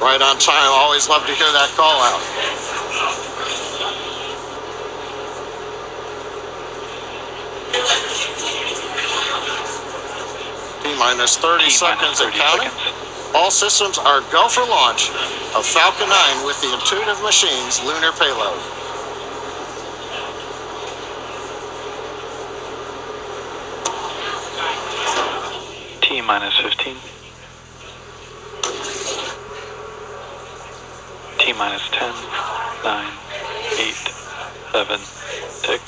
Right on time. Always love to hear that call out. T minus 30 T seconds 30 counting. seconds. All systems are go for launch of Falcon 9 with the Intuitive Machines lunar payload. T minus 15. T minus 10, 9, 8, 7, 6,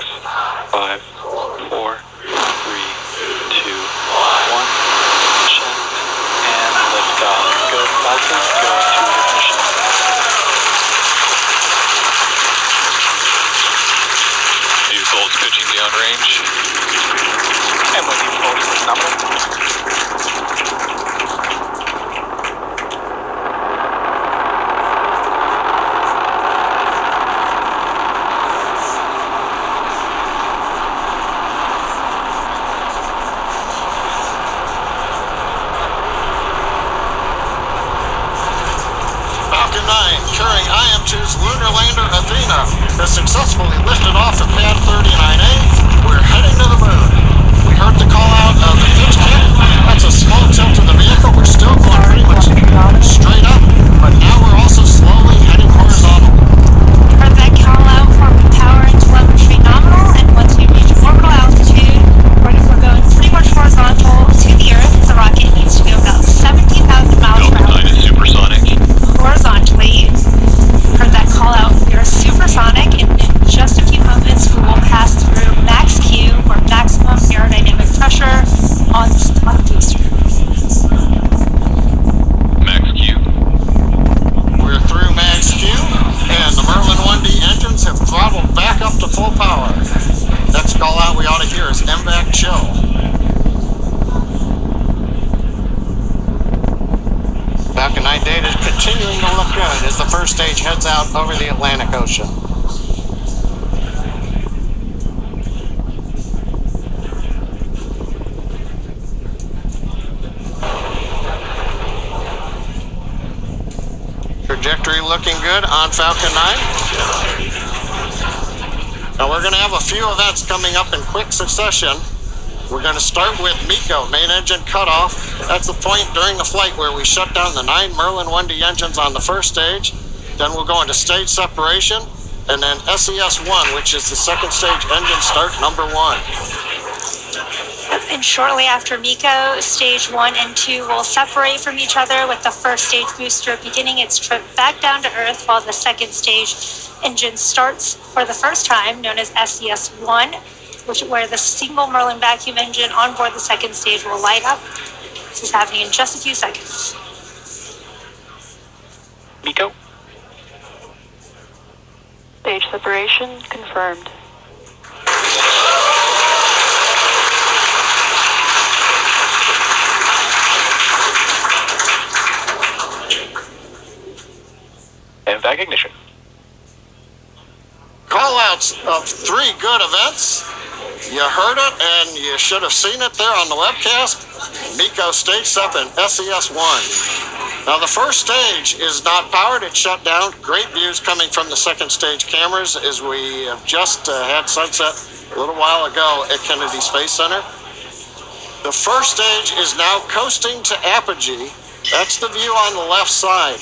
5, 4, 3, 2, 1. Mission and liftoff. Go Falcon, go intuitive mission. Vehicles pitching downrange. And when you pulse nominal. Falcon 9 carrying IM-2's lunar lander Athena has successfully lifted off at pad 39A. We're heading to 9 data is continuing to look good as the first stage heads out over the Atlantic Ocean. Trajectory looking good on Falcon 9. Now we're going to have a few events coming up in quick succession. We're going to start with MECO, main engine cutoff. That's the point during the flight where we shut down the nine Merlin 1D engines on the first stage. Then we'll go into stage separation, and then SES 1, which is the second stage engine start number one. And shortly after MECO, stage one and two will separate from each other with the first stage booster beginning its trip back down to Earth while the second stage engine starts for the first time, known as SES 1, which where the single Merlin vacuum engine on board the second stage will light up. This is happening in just a few seconds. MECO. Stage separation confirmed. And vac ignition. Call outs of three good events. You heard it and you should have seen it there on the webcast. MECO stage up in SES 1. Now, the first stage is not powered, it's shut down. Great views coming from the second stage cameras as we have just uh, had sunset a little while ago at Kennedy Space Center. The first stage is now coasting to apogee. That's the view on the left side.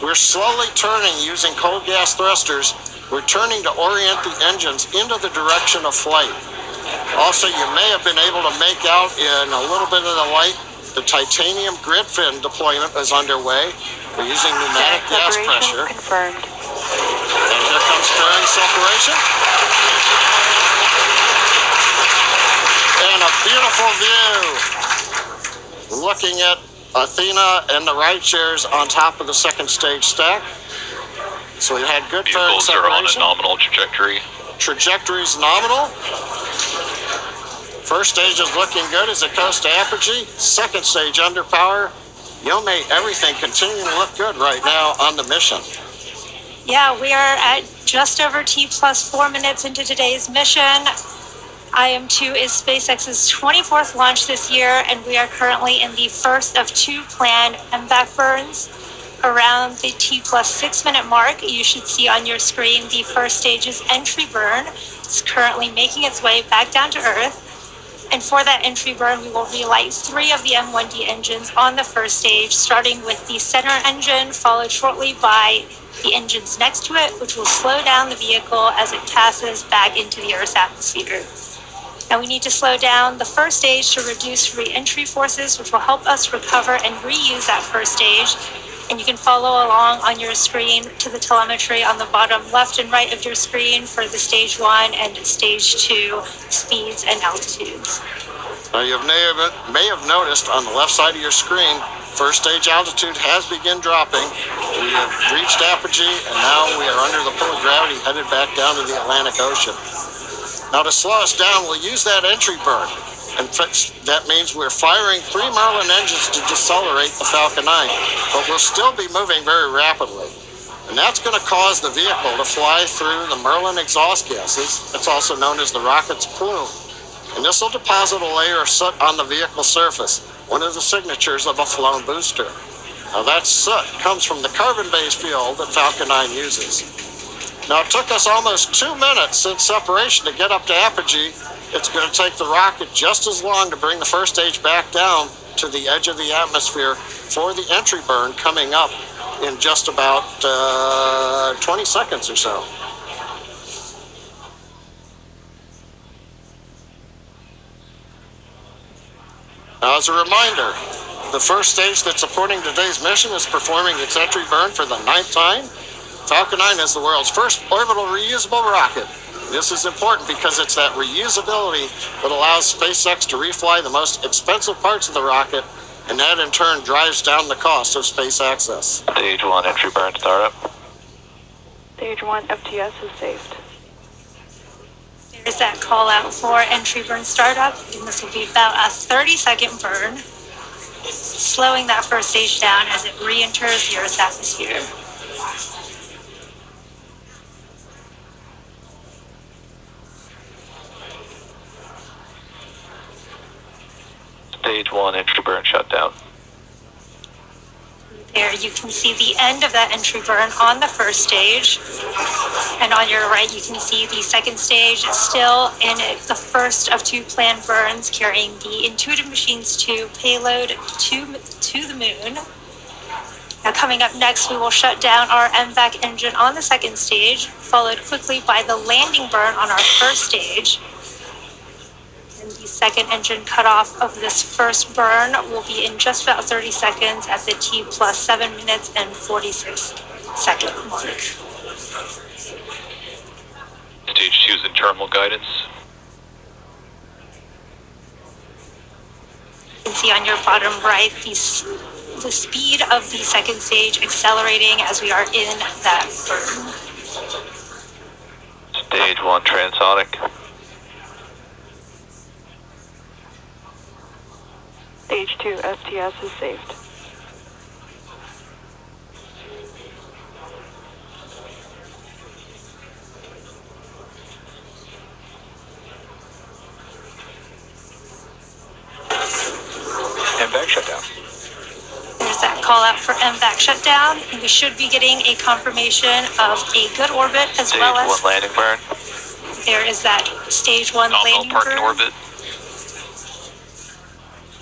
We're slowly turning using cold gas thrusters. We're turning to orient the engines into the direction of flight. Also, you may have been able to make out in a little bit of the light the titanium grid fin deployment is underway. We're using pneumatic Stage gas pressure. confirmed. And here comes fairing separation. And a beautiful view. Looking at Athena and the rideshare on top of the second stage stack. So we had good fairing Vehicles are on a nominal trajectory. Trajectory's nominal. First stage is looking good as it coast to apogee. Second stage under power. Yome, everything continuing to look good right now on the mission. Yeah, we are at just over T plus four minutes into today's mission. IM2 is SpaceX's 24th launch this year, and we are currently in the first of two planned MVAC burns. around the T plus six minute mark, you should see on your screen the first stage's entry burn. It's currently making its way back down to Earth. And for that entry burn, we will relight three of the M1D engines on the first stage, starting with the center engine, followed shortly by the engines next to it, which will slow down the vehicle as it passes back into the Earth's atmosphere. Now we need to slow down the first stage to reduce re-entry forces, which will help us recover and reuse that first stage. And you can follow along on your screen to the telemetry on the bottom left and right of your screen for the stage one and stage two speeds and altitudes. Now you may have, may have noticed on the left side of your screen, first stage altitude has begun dropping. We have reached apogee and now we are under the pull of gravity headed back down to the Atlantic Ocean. Now to slow us down, we'll use that entry burn. And that means we're firing three Merlin engines to decelerate the Falcon 9, but we'll still be moving very rapidly. And that's going to cause the vehicle to fly through the Merlin exhaust gases. It's also known as the rocket's plume. And this will deposit a layer of soot on the vehicle surface, one of the signatures of a flown booster. Now that soot comes from the carbon-based fuel that Falcon 9 uses. Now it took us almost two minutes since separation to get up to apogee. It's going to take the rocket just as long to bring the first stage back down to the edge of the atmosphere for the entry burn coming up in just about uh, 20 seconds or so. Now, as a reminder, the first stage that's supporting today's mission is performing its entry burn for the ninth time. Falcon 9 is the world's first orbital reusable rocket. This is important because it's that reusability that allows SpaceX to refly the most expensive parts of the rocket, and that in turn drives down the cost of space access. Stage one entry burn startup. Stage 1 FTS is saved. There's that call out for entry burn startup, and this will be about a 30 second burn, slowing that first stage down as it re enters the Earth's atmosphere. Stage one entry burn shutdown. There you can see the end of that entry burn on the first stage. And on your right, you can see the second stage still in the first of two planned burns carrying the Intuitive Machines 2 payload to, to the moon. Now, coming up next, we will shut down our MVAC engine on the second stage, followed quickly by the landing burn on our first stage. And the second engine cutoff of this first burn will be in just about 30 seconds at the T plus 7 minutes and 46 second mark. Stage two's internal guidance. You can see on your bottom right the, the speed of the second stage accelerating as we are in that burn. Stage one transonic. Stage 2 STS is saved. MVAC shutdown. There's that call out for MVAC shutdown. And we should be getting a confirmation of a good orbit as Stage well one landing burn. there is that stage one Nominal landing parking burn. orbit.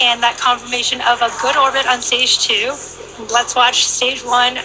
And that confirmation of a good orbit on stage two. Let's watch stage one